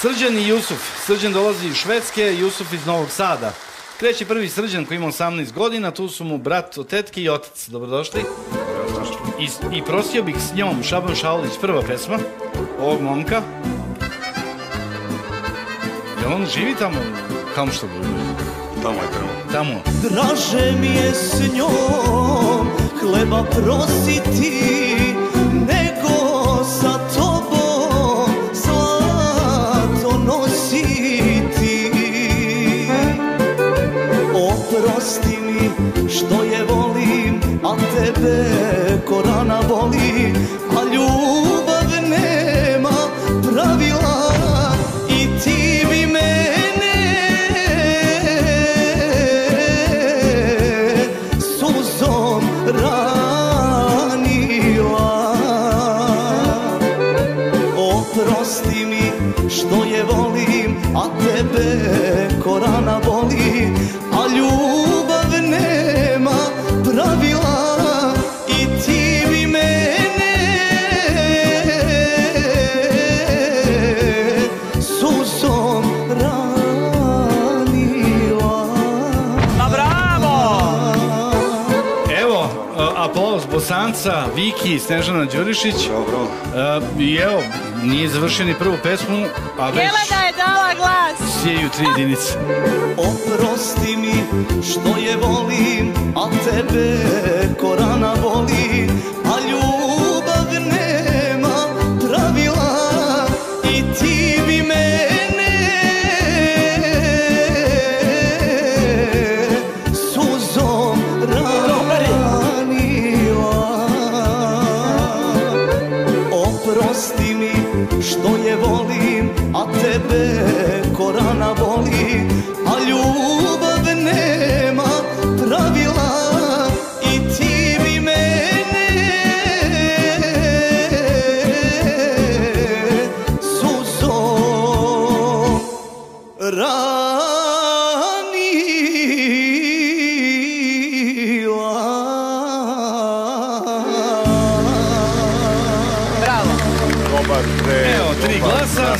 Srđan i Jusuf. Srđan dolazi iz Švedske, Jusuf iz Novog Sada. Kreće prvi Srđan koji ima 18 godina, tu su mu brat od tetke i otac. Dobrodošli. I, I prosio bih s njom Šaban Šaulić, prva pesma ovog momka. Jel on živi tamo? Kamo što bude? Tamo je tamo. Tamo. Draže mi je s njom hleba prositi ko rana boli A ljubav nema pravila. I ti bi mene suzom ranila. Oprosti mi što je volim, a tebe ko rana boli A ljubav aplauz Bosanca, Viki, Snežana Đurišić. Dobro. E, I evo, nije završio ni prvu pesmu, a već Jelena je dala glas. sjeju tri jedinice. Oprosti mi što je volim, a tebe Oprosti mi što je volim, a tebe ko rana boli, a ljubav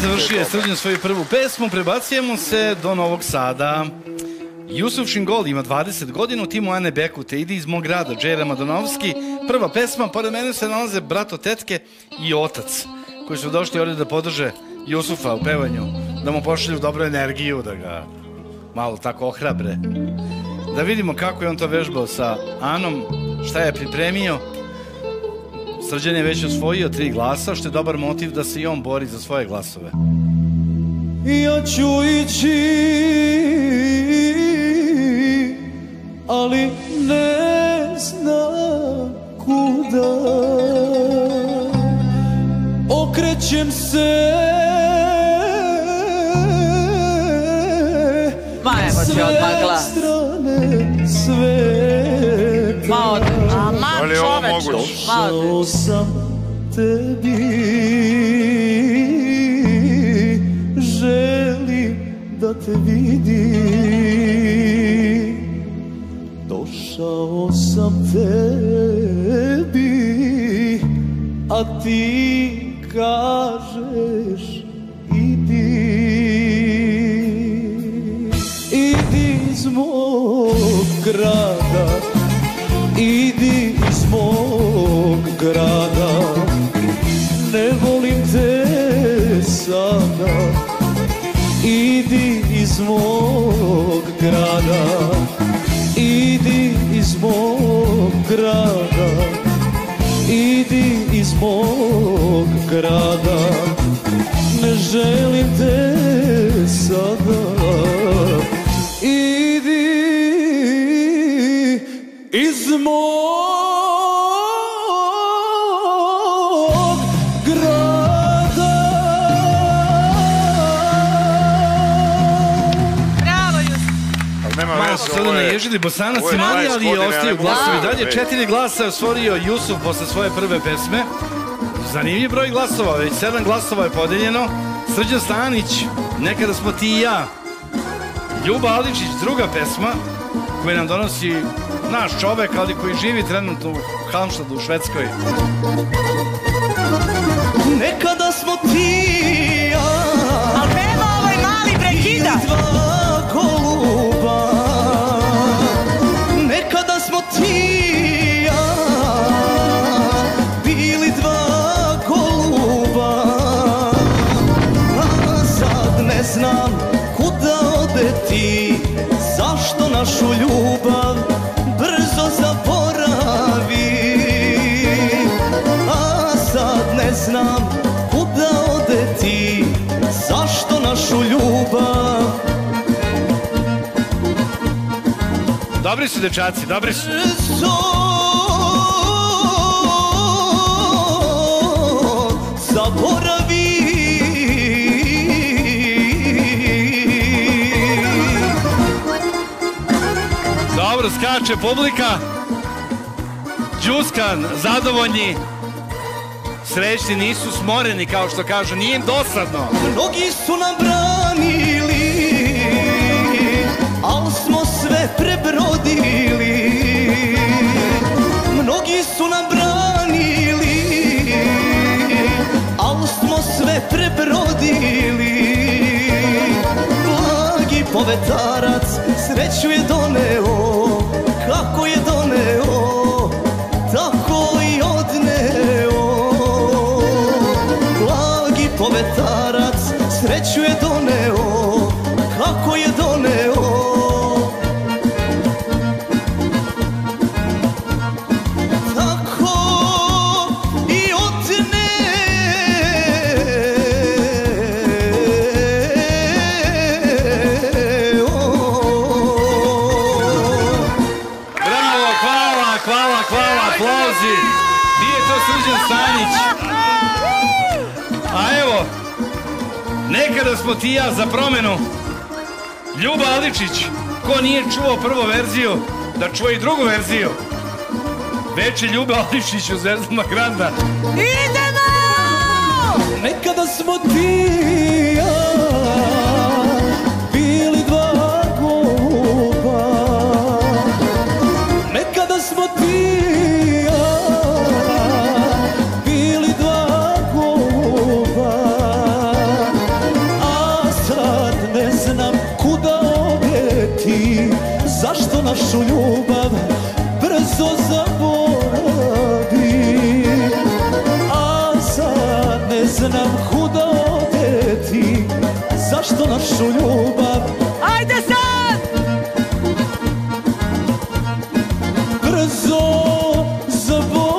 završio je Srđan svoju prvu pesmu, prebacujemo se do Novog Sada. Jusuf Šingol ima 20 godina, u timu Ane Beku, te ide iz mog grada, Džera Madonovski. Prva pesma, pored mene se nalaze brato tetke i otac, koji su došli ovdje da podrže Jusufa u pevanju, da mu pošalju dobru energiju, da ga malo tako ohrabre. Da vidimo kako je on to vežbao sa Anom, šta je pripremio. Srđan je već osvojio tri glasa, što je dobar motiv da se i on bori za svoje glasove. Ja ću ići, ali ne znam kuda. Okrećem se Ma evo ti odmah glas. strane sveta. Ma ode. Aman Ali čoveč. Došao sam tebi Želim da te vidim Došao sam tebi A ti kažeš idi. Idi iz mog grada Ne volim te sada. Idi iz mog grada Idi iz mog grada Idi iz mog grada. Ne želim te sada. Idi iz mog sada je- naježili Bosanac je i Mani, 20 ali ja ostaju glasovi da dalje. Četiri glasa je osvorio Jusuf posle svoje prve pesme. Zanimljiv broj glasova, već sedam glasova je podeljeno. Srđan Stanić, nekada smo ti i ja. Ljuba Aličić, druga pesma, koju nam donosi naš čovek, ali koji živi trenutno u Halmštadu u Švedskoj. Nekada smo ti Dobri su dečaci, dobri su. zaboravi Dobro, skače publika. Đuskan, zadovoljni. Srećni nisu smoreni, kao što kažu. Nije im dosadno. Mnogi su nam branili Al smo prebrodili. Mnogi su nam branili Al smo sve prebrodili. Blagi povetarac sreću je doneo aplauzi. Nije to Srđan Stanić. A evo, nekada smo ti ja za promenu. Ljuba Aličić, ko nije čuo prvu verziju, da čuje i drugu verziju. Veći Ljuba Aličić u Zvezdama Granda. Idemo! Nekada smo ti ja bili dva Nekada smo ti znam kuda ode ti Zašto našu ljubav Ajde sad! brzo zaboravi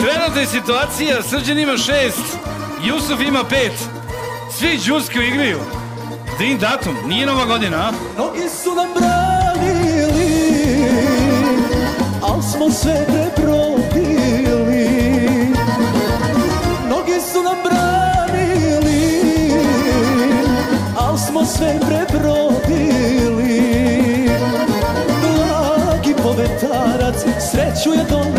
Trenutna je situacija, Srđan ima šest, Jusuf ima pet. Svi džuski igraju. Din datum, nije nova godina, a? Mnogi su nam branili Al smo sve prebrodili Mnogi su nam branili Al smo sve prebrodili Blagi povetarac sreću je doneo